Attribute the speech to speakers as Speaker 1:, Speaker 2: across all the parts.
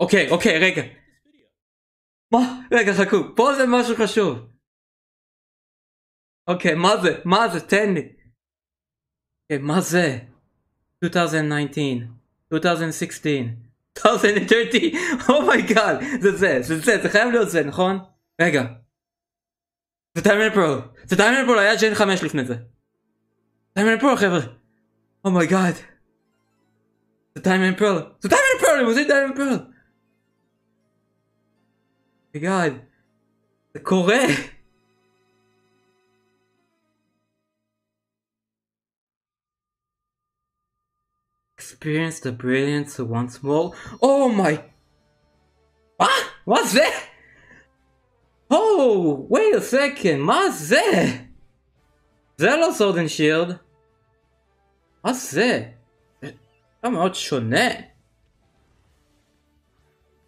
Speaker 1: אוקיי, אוקיי, רגע. מה? רגע, חכו, פה זה משהו חשוב. אוקיי, מה זה? מה זה? תן לי. אוקיי, מה זה? 2019, 2016, 2030, אומייגאד, זה זה, זה זה, זה חייב להיות זה, נכון? רגע. זה טיימן פרו, זה טיימן פרו, היה ג'ן 5 לפני זה. טיימן פרו חבר'ה. אומייגאד. זה טיימן פרו, זה טיימן פרו, אני מוזיק טיימן פרו. אומייגאד. זה קורה. Experience the brilliance once more. Oh my. What? What's that? Oh, wait a second. מה זה? זה לא סורד אנד שילד. מה זה? זה מאוד שונה.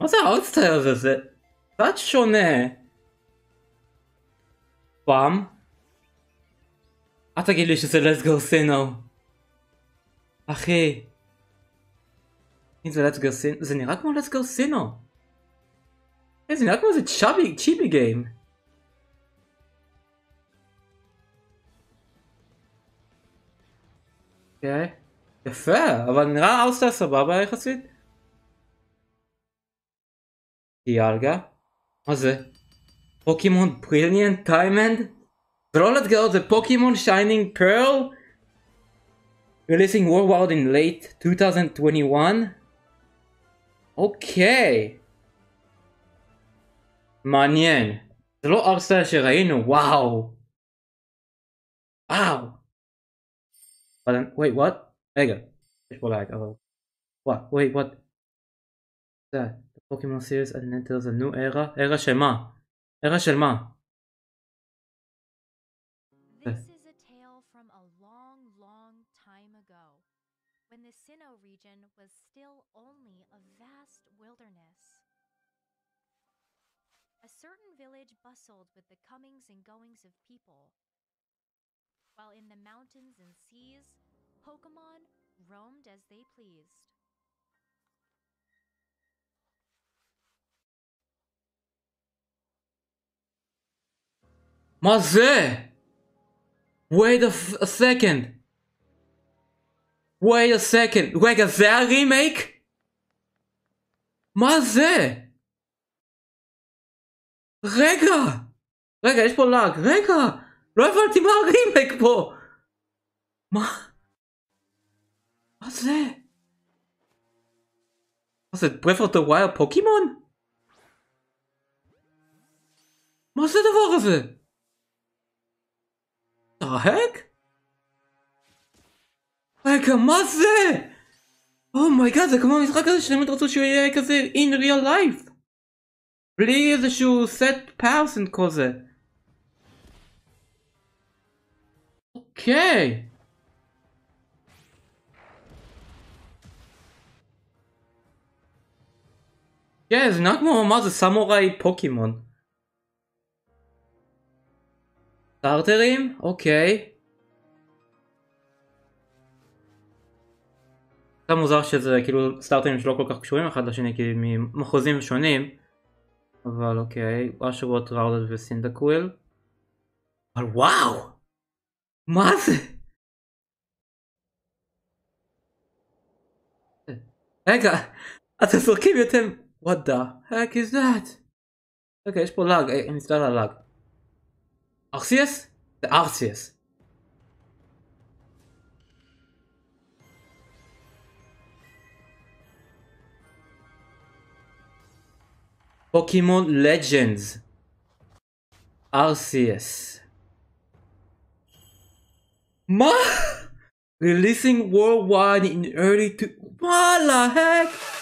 Speaker 1: מה זה הארטסטייל הזה? זה קצת שונה. פעם. אל תגיד לי שזה let's go סינו. אחי. אם זה let's go סינו, זה נראה כמו let's go סינו. זה נראה כמו איזה צ'אבי, צ'יבי גיים. אוקיי. יפה, אבל נראה ארסטייל סבבה יחסית. דיאלגה? מה זה? פוקימון בריליאנט טיימנד? זה לא let's go, זה פוקימון שיינינג פרל? releasing worldwide in late 2021? אוקיי. מעניין. זה לא ארסטייל שראינו, וואו. וואו. אבל, wait, what? רגע. יש פה לייק, אבל... what? wait, what? זה, the Pokemon series and enters a new era? era של מה? era של מה?
Speaker 2: This is a tale from a long, long time ago, when the Sinnoh region was still only a vast wilderness. A certain village bustled with the comings and goings of people, while in the mountains and seas, Pokemon roamed as they pleased.
Speaker 1: Marcel! Wait a, a second! Wait a second! Like a Zell remake? Marcel! Rega! Rega, ich bin lag. Rega! Läuft halt die mal Remake, Bro! Mann! מה זה? מה זה, Breath of the Wild פוקימון? מה זה הדבר הזה? heck? רגע, מה זה? אומייגאד, זה כמו המשחק הזה שהם רצו שהוא יהיה כזה in real life. בלי איזשהו set pass and כל זה. אוקיי. כן, זה נראה כמו מה זה סמוראי פוקימון. סטארטרים? אוקיי. קצת מוזר שזה כאילו סטארטרים שלא כל כך קשורים אחד לשני כי ממחוזים שונים. אבל אוקיי, אשרוט ראודד וסינדקוויל. אבל וואו! מה זה? רגע, אתם זורקים יותר... What the heck is that? اوكي ايش بقول لاج يعني ثلاثة لاج ارسيوس؟ ذا ارسيوس بوكيمون ليجندز ارسيوس ما releasing worldwide in early to what the heck